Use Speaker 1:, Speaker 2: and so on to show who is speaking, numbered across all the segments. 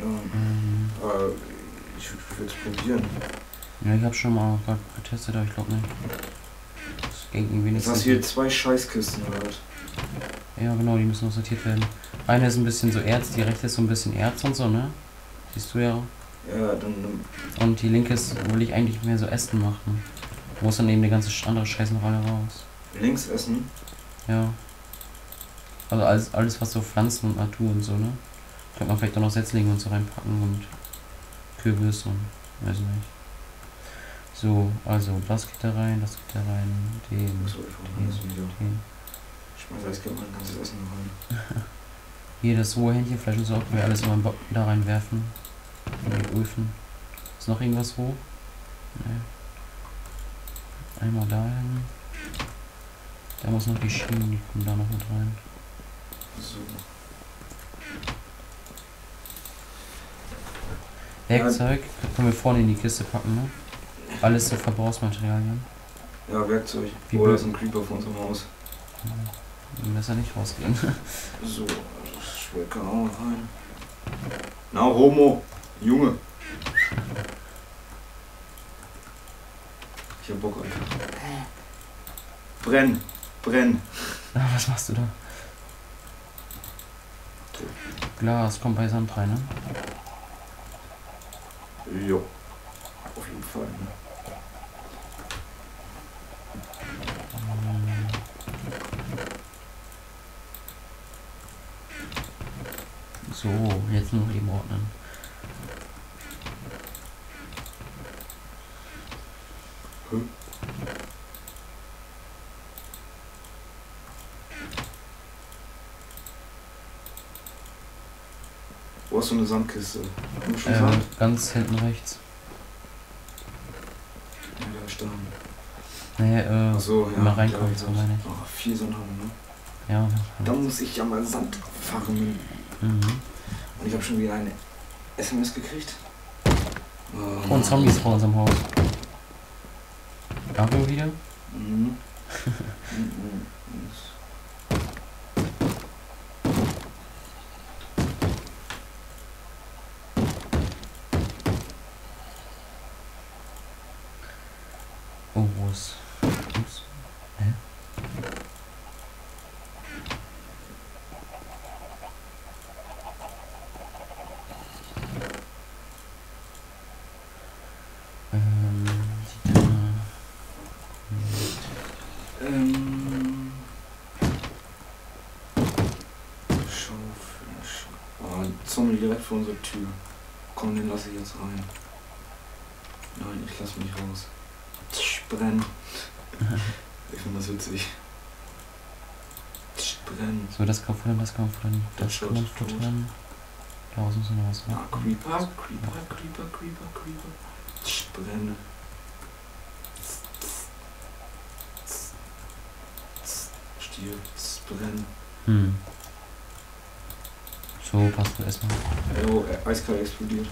Speaker 1: Plan.
Speaker 2: Ähm,
Speaker 1: Aber ich würde es probieren.
Speaker 2: ja, ich habe schon mal grad getestet, aber ich glaube nicht. Das ging irgendwie nicht
Speaker 1: Jetzt hast
Speaker 2: so
Speaker 1: du hier zwei Scheißkisten gehört.
Speaker 2: Ja, genau, die müssen noch sortiert werden. Eine ist ein bisschen so Erz, die rechte ist so ein bisschen Erz und so, ne? Siehst du ja.
Speaker 1: Ja, dann nimm-
Speaker 2: Und die linke ist, will ich eigentlich mehr so Essen machen. Muss dann eben die ganze andere Scheiße noch alle raus.
Speaker 1: links essen.
Speaker 2: Ja. Also alles, alles was so Pflanzen und Natur und so, ne? Könnte man vielleicht auch noch Setzlinge und so reinpacken und Kürbis und weiß nicht. So, also das geht da rein, das geht da rein, den,
Speaker 1: ich
Speaker 2: den,
Speaker 1: das
Speaker 2: den.
Speaker 1: Ich schmeiß Eiscreme mein ganzes Essen rein.
Speaker 2: Hier das rohe Hähnchenfleisch und so, können wir alles immer da reinwerfen. In die Öfen. Ist noch irgendwas roh? Nee. Einmal dahin. Da muss noch die Schienen, die kommen da noch mit rein.
Speaker 1: So.
Speaker 2: Werkzeug können wir vorne in die Kiste packen, ne? Alles so Verbrauchsmaterialien.
Speaker 1: Ja, Werkzeug.
Speaker 2: Wie
Speaker 1: oh, ist ein Creeper vor unserem Haus.
Speaker 2: Hm, Besser nicht rausgehen.
Speaker 1: So, Schwecker auch noch rein. Na, Homo, Junge. Ich hab Bock einfach. Brenn, brenn.
Speaker 2: Ah, Was machst du da? Glas kommt bei Sand rein, ne?
Speaker 1: Jo. Auf jeden Fall. Ne?
Speaker 2: So, jetzt nur eben ordnen.
Speaker 1: Hm? Hast du eine Sandkiste? Schon
Speaker 2: Äh,
Speaker 1: Sand?
Speaker 2: ganz hinten rechts.
Speaker 1: Ja, da stand.
Speaker 2: Nee, äh,
Speaker 1: Achso, ja. klar,
Speaker 2: reinkommt, so meine ich.
Speaker 1: Oh, viel Sand haben wir, ne?
Speaker 2: Ja.
Speaker 1: Da muss ich ja mal Sand farmen.
Speaker 2: Mhm.
Speaker 1: Und ich habe schon wieder eine SMS gekriegt. Oh,
Speaker 2: Und Zombies vor unserem Haus. Mario wieder?
Speaker 1: Mhm. Zombie direkt vor unserer Tür. Komm, den lasse ich jetzt rein. Nein, ich lasse mich raus. Tsch, Brenn. Ich finde das witzig. Tsch, Brenn.
Speaker 2: So, das kann futtern, das man futtern,
Speaker 1: Das tot.
Speaker 2: futtern. Daraus müssen wir was
Speaker 1: Ah,
Speaker 2: machen.
Speaker 1: Creeper, Creeper, Creeper, Creeper, Creeper. Tsch, Brenn. Tsch, Brenn.
Speaker 2: Hm. So, passt du erstmal.
Speaker 1: Oh, äh, eiskalt explodiert.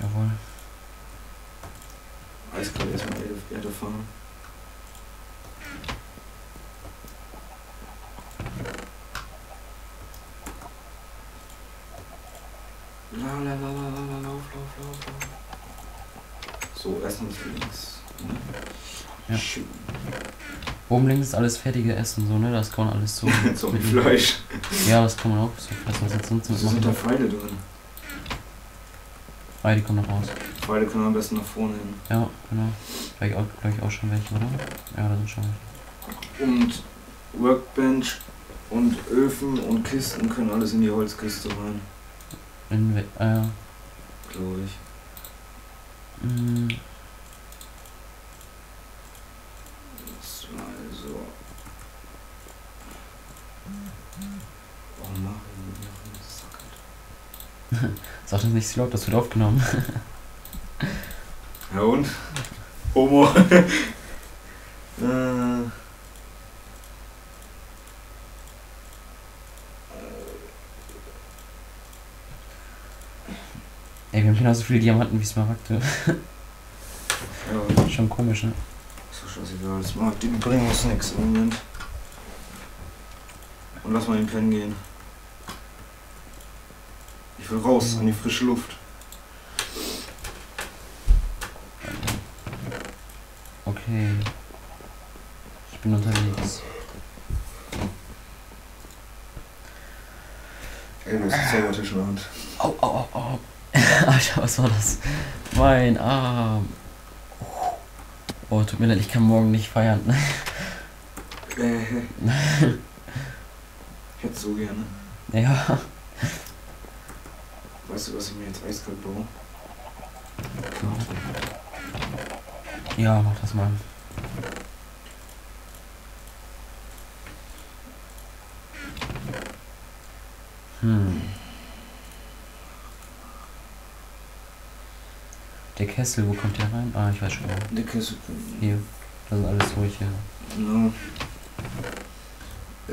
Speaker 2: Jawohl.
Speaker 1: Eiskalt erstmal Erde, fahren. La la la la la la lauf, lauf, lauf, lauf. So, erstmal links.
Speaker 2: Ja.
Speaker 1: Schön.
Speaker 2: Oben links ist alles fertige Essen, so, ne? Das kann man alles so. Mitnehmen.
Speaker 1: Fleisch.
Speaker 2: Ja, das kann man auch so fressen, was jetzt sonst
Speaker 1: Wieso sind da Pfeile drin?
Speaker 2: Ah, die kommen noch raus.
Speaker 1: Pfeile können am besten nach vorne hin.
Speaker 2: Ja, genau. Gleich auch, gleich auch schon welche, oder? Ja, da sind schon welche.
Speaker 1: Und Workbench und Öfen und Kisten können alles in die Holzkiste rein,
Speaker 2: In, we- äh,
Speaker 1: glaube ich.
Speaker 2: mh,
Speaker 1: Das war also. Oh, Mario, Mario, sackert.
Speaker 2: Sag das nicht so laut, das wird aufgenommen.
Speaker 1: Ja und? Homo. äh.
Speaker 2: Ey, wir haben genauso viele Diamanten wie Smaragde.
Speaker 1: Ja,
Speaker 2: schon komisch, ne?
Speaker 1: ist doch scheißegal. Die bringen uns nichts im Moment. Und lass mal den Pen gehen. Raus an die frische Luft.
Speaker 2: Okay. Ich bin unterwegs.
Speaker 1: Ey, du hast den Zaubertisch in der Hand.
Speaker 2: Au, au, au, au. Alter, was war das? Mein Arm. Oh, tut mir leid, ich kann morgen nicht feiern.
Speaker 1: Äh, ich hätte so gerne.
Speaker 2: ja.
Speaker 1: Weißt du, was ich mir jetzt eiskalt baue?
Speaker 2: Ja, mach das mal. Hm. Der Kessel, wo kommt der rein? Ah, ich weiß schon. wo.
Speaker 1: Der Kessel.
Speaker 2: Hier. Das sind alles solche.
Speaker 1: Ja.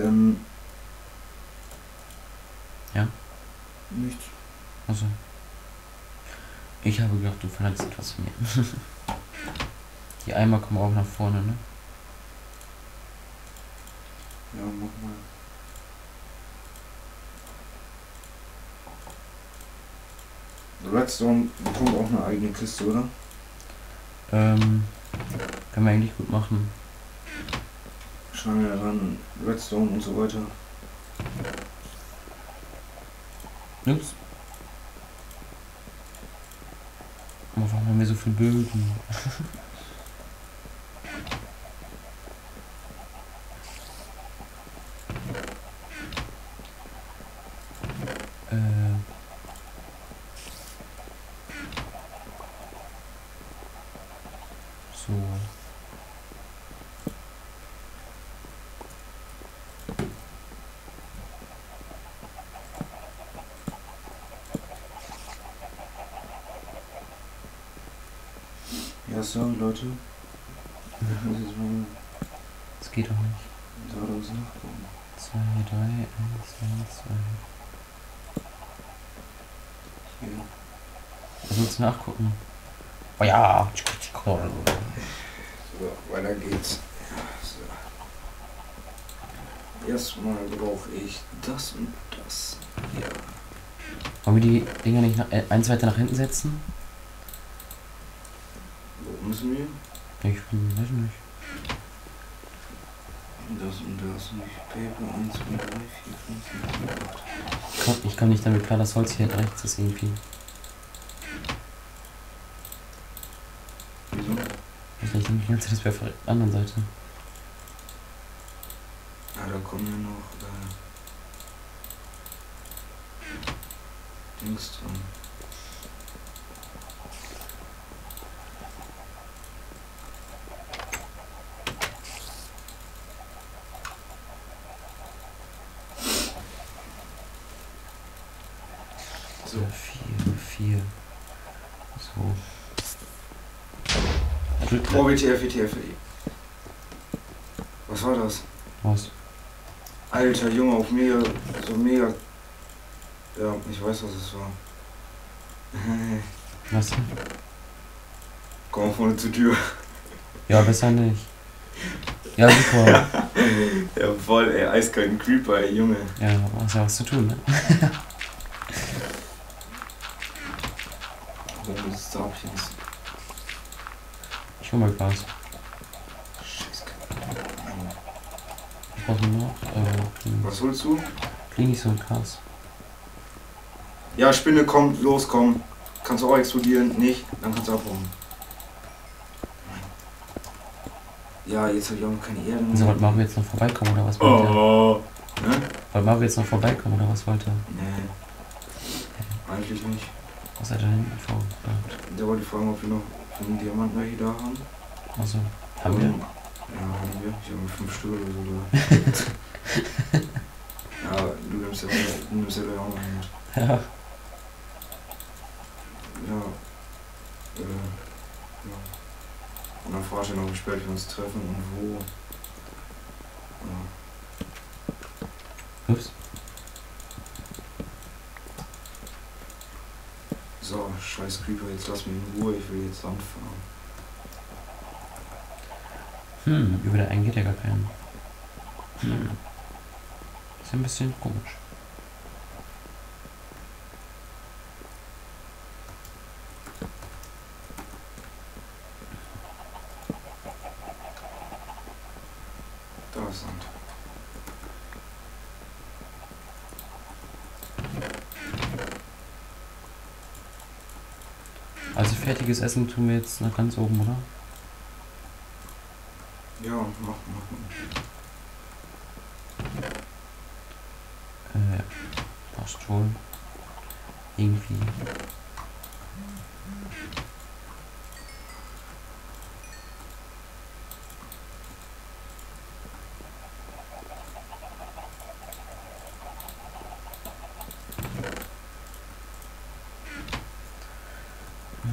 Speaker 1: Ähm.
Speaker 2: Ja?
Speaker 1: Nichts.
Speaker 2: Also. Ich habe gedacht, du verlangst etwas von mir. Die Eimer kommen auch nach vorne, ne?
Speaker 1: Ja, mach mal. Redstone bekommt auch eine eigene Kiste, oder?
Speaker 2: Ähm. Können wir eigentlich gut machen.
Speaker 1: Schreiben wir ran, Redstone und so weiter.
Speaker 2: Ups. Aber warum haben wir so viel Bögen? äh. So.
Speaker 1: Ja, so, Leute. Ich muss jetzt mal
Speaker 2: Das geht doch nicht.
Speaker 1: daraus nachgucken.
Speaker 2: 2, 3, 1, 2, 2.
Speaker 1: Hier.
Speaker 2: Was willst du nachgucken? Oh ja.
Speaker 1: So, weiter geht's. So. Erstmal brauche ich das und das. Ja.
Speaker 2: Wollen wir die Dinger nicht nach, äh, eins weiter nach hinten setzen?
Speaker 1: Müssen wir?
Speaker 2: Ich bin, weiß nicht.
Speaker 1: Das und das nicht. Paper 1, 2, 3, 4, 5, 6, 7, 8.
Speaker 2: Ich komm, ich komm nicht damit klar, das Holz hier rechts ist irgendwie.
Speaker 1: Wieso?
Speaker 2: Ich denke die ganze Zeit, das wäre auf der anderen Seite.
Speaker 1: Ah, da kommen ja noch äh, Dings dran. So.
Speaker 2: So. Vier, vier. So. Drück,
Speaker 1: WTF, WTF. Was war das?
Speaker 2: Was?
Speaker 1: Alter Junge, auf mega, so mega. Ja, ich weiß, was es war.
Speaker 2: Was denn?
Speaker 1: Komm vorne zur Tür.
Speaker 2: Ja, besser nicht. Ja, super.
Speaker 1: Ja, voll, ey, eiskalten Creeper, ey, Junge.
Speaker 2: Ja, hast ja was zu tun, ne?
Speaker 1: Warum ich jetzt?
Speaker 2: Ich hol mal Glas.
Speaker 1: Scheiße.
Speaker 2: Ich brauche nur noch. Äh, Kling-
Speaker 1: Was holst du?
Speaker 2: Kling nicht so ein Glas.
Speaker 1: Ja, Spinne, komm, los, komm. Kannst du auch explodieren? Nicht? Dann kannst du abhauen. Ja, jetzt habe ich auch noch keine Erde.
Speaker 2: Also, wollte Mario jetzt noch vorbeikommen oder was wollte?
Speaker 1: Oh. Ne?
Speaker 2: Wollte Mario jetzt noch vorbeikommen oder was wollte?
Speaker 1: Nee. Wollte fragen, ob wir noch einen Diamanten da haben.
Speaker 2: Also, haben wir?
Speaker 1: Ja, haben wir. Ich habe fünf Stück oder so da. ja, du nimmst ja, du nimmst ja auch noch mit.
Speaker 2: Ja.
Speaker 1: Ja. Äh, ja. Und dann fragst du noch, wie spät wir uns treffen und wo. Ja.
Speaker 2: Ups.
Speaker 1: lass mich in Ruhe, ich will jetzt Land fahren.
Speaker 2: Hm, über der einen geht ja gar keinen. Hm. Ist ein bisschen komisch. Da ist Land. Also fertiges Essen tun wir jetzt nach ganz oben, oder?
Speaker 1: Ja, mach, mach.
Speaker 2: Äh, passt schon. Irgendwie.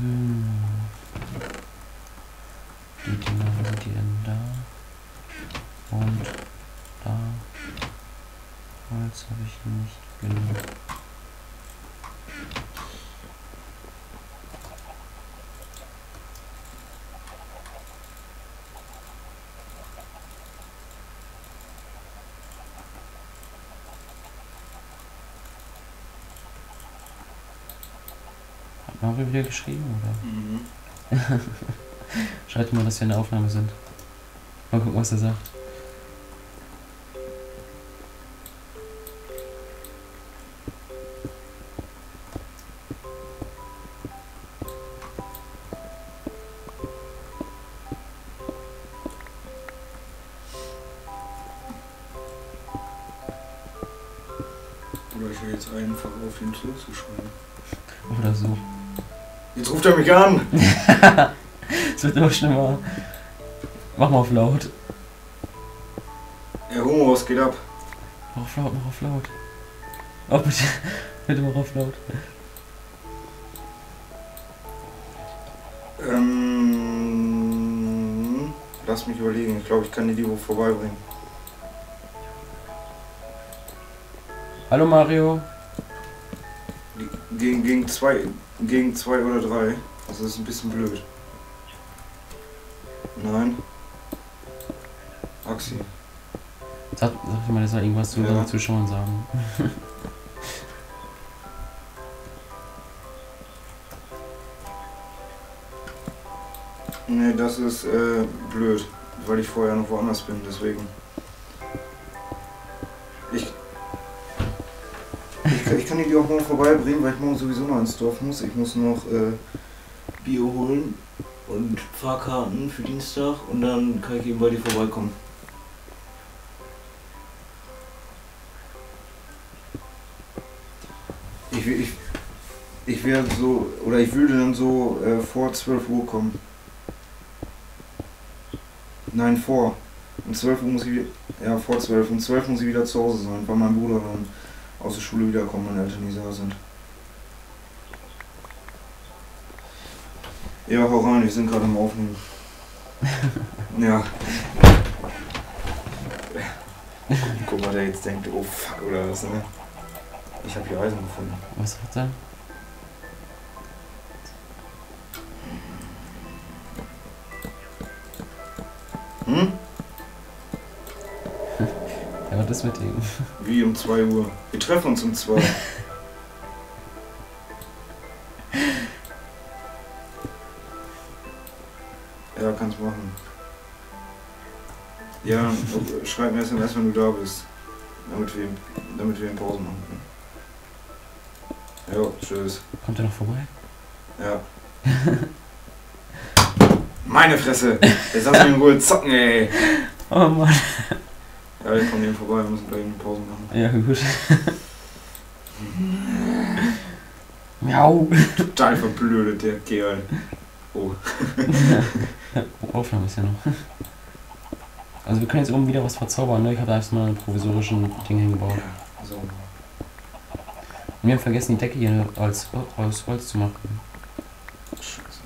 Speaker 2: Hm. Die Dinger, wo sind die denn da? Und da. Holz habe ich nicht genug. Hat Mario wieder geschrieben, oder?
Speaker 1: Mhm.
Speaker 2: Schreibt mal, dass wir in der Aufnahme sind. Mal gucken, was er sagt.
Speaker 1: Jetzt einfach auf ihn zuzuschreiben.
Speaker 2: Oder so.
Speaker 1: Jetzt ruft er mich an!
Speaker 2: Es wird immer schlimmer. Mach mal auf laut.
Speaker 1: Ja, Homo, was geht ab?
Speaker 2: Mach auf laut, mach auf laut. Oh, bitte. Bitte mach auf laut.
Speaker 1: Ähm, lass mich überlegen. Ich glaube, ich kann dir die wo vorbeibringen.
Speaker 2: Hallo Mario.
Speaker 1: Gegen, gegen zwei, gegen zwei oder drei. Also das ist ein bisschen blöd. Nein. Axi.
Speaker 2: Sag, sag mal, das soll irgendwas zu
Speaker 1: Ja.
Speaker 2: unseren Zuschauern sagen.
Speaker 1: Nee, das ist äh, blöd, weil ich vorher noch woanders bin, deswegen. Kann dir die auch morgen vorbeibringen, weil ich morgen sowieso noch ins Dorf muss. Ich muss noch äh, Bio holen und Fahrkarten für Dienstag und dann kann ich eben bei dir vorbeikommen. Ich, ich, ich werde so, oder ich würde dann so äh, vor 12 Uhr kommen. Nein, vor. Um 12 Uhr muss ich wieder, ja, vor 12. Um 12 muss ich wieder zu Hause sein, weil mein Bruder dann aus der Schule wiederkommt, meine Eltern nicht da sind. Ja, hau rein, wir sind gerade am Aufnehmen. ja. Guck mal, der jetzt denkt, oh fuck, oder was, ne? Ich habe hier Eisen gefunden.
Speaker 2: Was hat er? Was ist mit ihm?
Speaker 1: Wie um 2 Uhr. Wir treffen uns um 2. ja, kannst machen. Ja, schreib mir SMS, wenn du da bist. Damit wir, damit wir eine Pause machen können. Ja, tschüss.
Speaker 2: Kommt er noch vorbei?
Speaker 1: Ja. Meine Fresse! Jetzt lass mich in Ruhe zocken, ey!
Speaker 2: Oh Mann.
Speaker 1: Ja, wir kommen hier vorbei, wir müssen gleich eine Pause machen.
Speaker 2: Ja, gut. Miau.
Speaker 1: Total verblödet, der Kerl. Oh.
Speaker 2: Aufnahme ist ja noch. Also wir können jetzt oben wieder was verzaubern, ne? Ich habe da erstmal einen provisorischen Ding hingebaut.
Speaker 1: Ja, so.
Speaker 2: Und wir haben vergessen, die Decke hier als, aus Holz zu machen.
Speaker 1: Scheiße.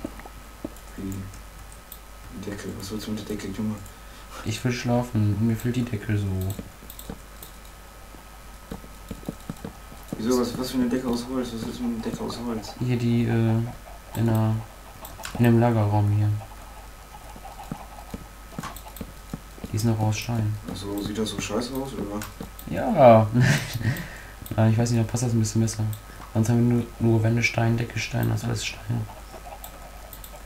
Speaker 1: Wie? Deckel, was willst du mit der Decke, Junge?
Speaker 2: Ich will schlafen mir fehlt die Decke so.
Speaker 1: Wieso, was, was für eine Decke aus Holz? Was du mit einer Decke aus Holz?
Speaker 2: Hier die, äh, in der, in dem Lagerraum hier. Die ist noch aus Stein.
Speaker 1: Also sieht das so scheiße aus, oder?
Speaker 2: Ja. Nein, ich weiß nicht, da passt das ein bisschen besser. Sonst haben wir nur, nur Wände, Stein, Decke, Stein, das ist alles Stein.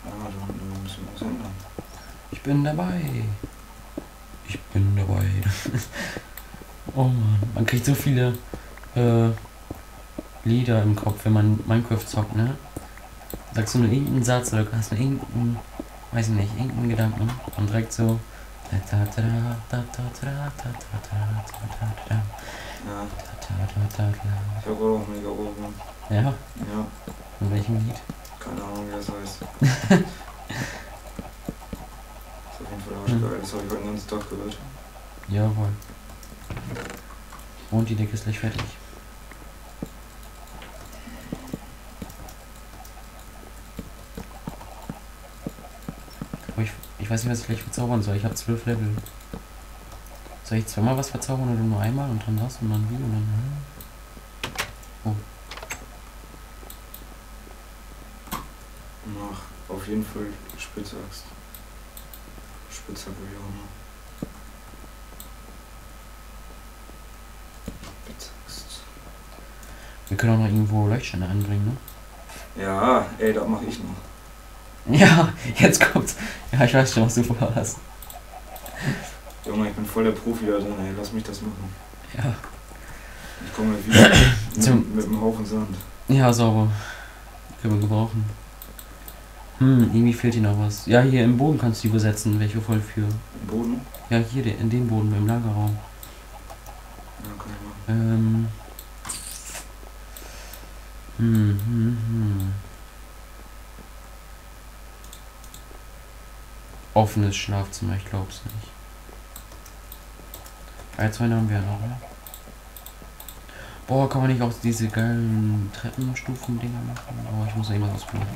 Speaker 1: Ja, dann äh, müssen wir was ändern.
Speaker 2: Ich bin dabei. Bin dabei. oh Mann, man kriegt so viele äh, Lieder im Kopf, wenn man Minecraft zockt, ne? sagst du nur irgendeinen Satz oder hast du irgendeinen, weiß ich nicht, irgendeinen Gedanken und direkt so.
Speaker 1: Ja, ich habe auch mega Ohren.
Speaker 2: Ja,
Speaker 1: Ja,
Speaker 2: in welchem Lied?
Speaker 1: keine Ahnung, wie das heißt. ist auf jeden Fall arschgeil. Das habe ich heute den ganzen Tag gehört.
Speaker 2: Jawohl. Und die Decke ist gleich fertig. Aber ich, ich weiß nicht, was ich gleich verzaubern soll. Ich habe zwölf Level. Soll ich zweimal was verzaubern oder nur einmal und dann was und dann wie und dann. hm?
Speaker 1: Mach auf jeden Fall Spitzaxt. Auch immer. Spitzaxt.
Speaker 2: Wir können auch noch irgendwo Leuchtsteine anbringen, ne?
Speaker 1: Ja, ey, das mache ich noch.
Speaker 2: Ja, jetzt kommt's. Ja, ich weiß schon, was du vorhast.
Speaker 1: Junge, ich bin voll der Profi da drin, ey, lass mich das machen.
Speaker 2: Ja.
Speaker 1: Ich komme wieder mit, mit einem Haufen Sand.
Speaker 2: Ja, sauber. Können wir gebrauchen. Hm, irgendwie fehlt hier noch was. Ja, hier im Boden kannst du die übersetzen, welche voll für.
Speaker 1: Im Boden?
Speaker 2: Ja, hier, in dem Boden, im Lagerraum.
Speaker 1: Ja.
Speaker 2: Ähm. Hm, hm, hm. Offenes Schlafzimmer, ich glaub's nicht. Ein, zwei haben wir noch, ne? Boah, kann man nicht auch diese geilen Treppenstufen-Dinger machen? Aber ich muss irgendwas ausprobieren.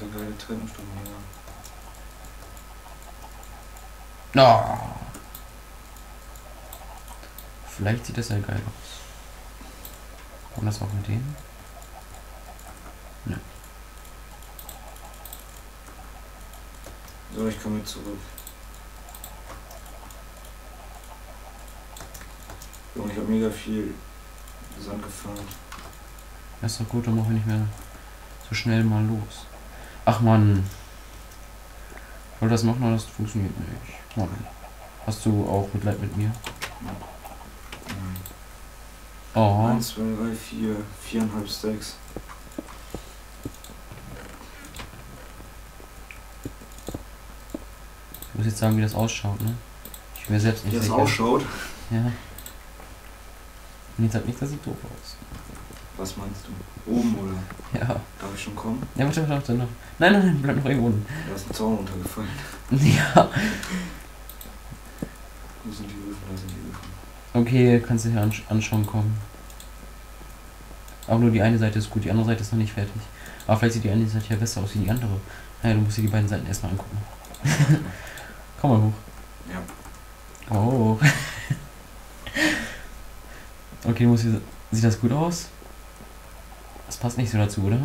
Speaker 1: Ja geile Treppenstufen hier.
Speaker 2: Ah. Vielleicht sieht das ja geil aus. Und das auch mit denen?
Speaker 1: So, ich komme zurück. Junge, ich habe mega viel Sand gefangen.
Speaker 2: Das ist doch gut, dann machen wir nicht mehr so schnell mal los. Ach man. Ich wollte das machen, aber das funktioniert nicht. Mann. Hast du auch Mitleid mit mir?
Speaker 1: Nein.
Speaker 2: Oh.
Speaker 1: 1, 2, 3, 4, viereinhalb Stacks.
Speaker 2: Ich muss jetzt sagen, wie das ausschaut, ne? Ich will selbst nicht
Speaker 1: Wie das
Speaker 2: sicher.
Speaker 1: ausschaut.
Speaker 2: Ja. Und jetzt sagt nicht, das sieht doof aus.
Speaker 1: Was meinst du? Oben oder?
Speaker 2: Ja.
Speaker 1: Darf ich schon kommen?
Speaker 2: Ja, warte, warte, warte noch. Nein, nein, nein, bleib noch irgendwo unten.
Speaker 1: Da ist ein Zaun runtergefallen.
Speaker 2: Ja.
Speaker 1: Wo sind die Öfen? Da sind die Öfen.
Speaker 2: Okay, kannst du hier ansch anschauen kommen. Aber nur die eine Seite ist gut, die andere Seite ist noch nicht fertig. Aber vielleicht sieht die eine Seite ja besser aus wie die andere. Naja, du musst dir die beiden Seiten erstmal angucken. Komm mal hoch.
Speaker 1: Ja.
Speaker 2: Komm hoch. okay, du musst hier, sieht das gut aus? Das passt nicht so dazu, oder?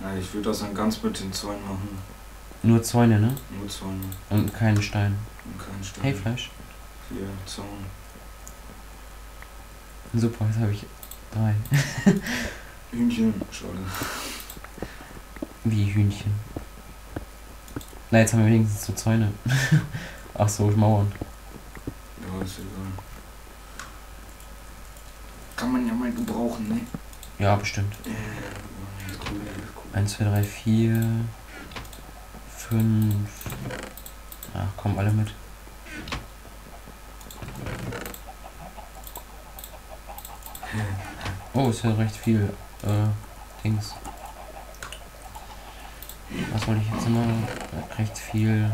Speaker 1: Ja, ich würde das dann ganz mit den Zäunen machen.
Speaker 2: Nur Zäune, ne?
Speaker 1: Nur Zäune
Speaker 2: Und keinen Stein.
Speaker 1: und keinen Stein.
Speaker 2: Hey, Fleisch.
Speaker 1: Hier, Zaun.
Speaker 2: Super, jetzt habe ich drei.
Speaker 1: Hühnchen, schade.
Speaker 2: Wie Hühnchen. Na, jetzt haben wir wenigstens so Zäune. Ach so, Mauern.
Speaker 1: Ja, ist egal. Kann man ja mal gebrauchen, ne?
Speaker 2: Ja, bestimmt.
Speaker 1: Äh, cool, cool.
Speaker 2: 1, 2, 3, 4, 5. Ach, kommen alle mit. Oh, ist ja recht viel äh, Dings. Was wollte ich jetzt immer? Recht viel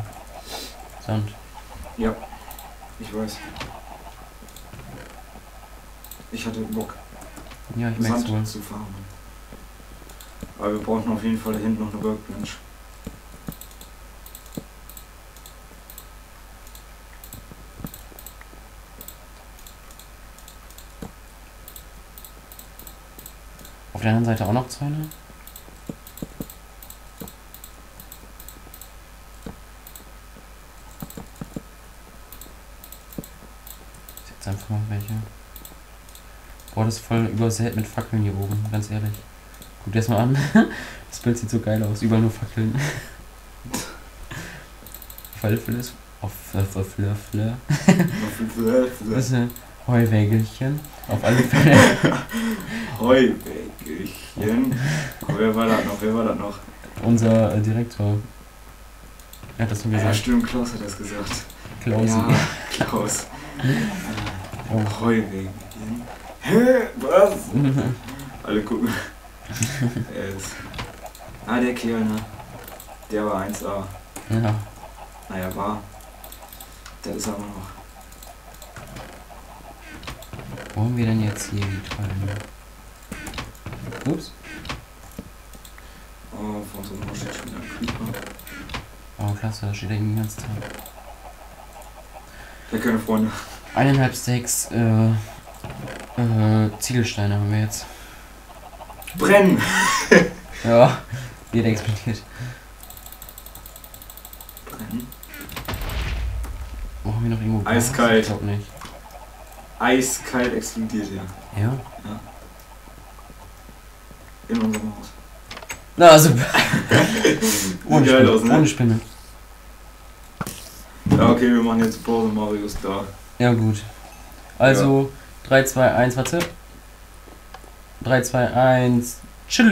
Speaker 2: Sand.
Speaker 1: Ja, ich weiß. Ich hatte Bock,
Speaker 2: Ja, ich merk's wohl.
Speaker 1: Zu farmen. Aber wir brauchen auf jeden Fall da hinten noch eine Workbench.
Speaker 2: Auf der anderen Seite auch noch Zäune? Ich setze einfach mal welche. Das ist voll übersät mit Fackeln hier oben, ganz ehrlich. Guck dir das mal an. Das Bild sieht so geil aus, überall nur Fackeln. Fall ist auf Fleur. Das ist, äh, Heuwägelchen. Auf alle Fälle.
Speaker 1: Heuwägelchen. Wer war das noch? Wer war das noch?
Speaker 2: Unser äh, Direktor. Er hat das
Speaker 1: Ja,
Speaker 2: gesagt.
Speaker 1: stimmt, Klaus hat das gesagt.
Speaker 2: Klausi.
Speaker 1: Ja, Klaus.
Speaker 2: Oh.
Speaker 1: Heuwägelchen. Hä? Was? Alle gucken. er ist. Ah, der Kleine. Der war 1A.
Speaker 2: ja.
Speaker 1: Naja, war. Der ist aber noch.
Speaker 2: Wo haben wir denn jetzt hier die Tollen? Ups.
Speaker 1: Oh, von so einem steht schon wieder ein Creeper.
Speaker 2: Oh, klasse, da steht er den ganzen Tag.
Speaker 1: Der keine Freunde.
Speaker 2: Eineinhalb Steaks, äh, äh, Ziegelsteine haben wir jetzt.
Speaker 1: Brennen!
Speaker 2: Ja, jeder explodiert.
Speaker 1: Brennen?
Speaker 2: Haben wir noch irgendwo?
Speaker 1: Eiskalt.
Speaker 2: Ich glaub nicht.
Speaker 1: Eiskalt explodiert, ja.
Speaker 2: Ja?
Speaker 1: In unserem Haus.
Speaker 2: Na, super. ohne, Spinne,
Speaker 1: aus, ne?
Speaker 2: ohne Spinne.
Speaker 1: Ja, okay, wir machen jetzt Pause. Mario ist da.
Speaker 2: Ja, gut. Also, 3, 2, 1, warte. 3, 2, 1, tschüss.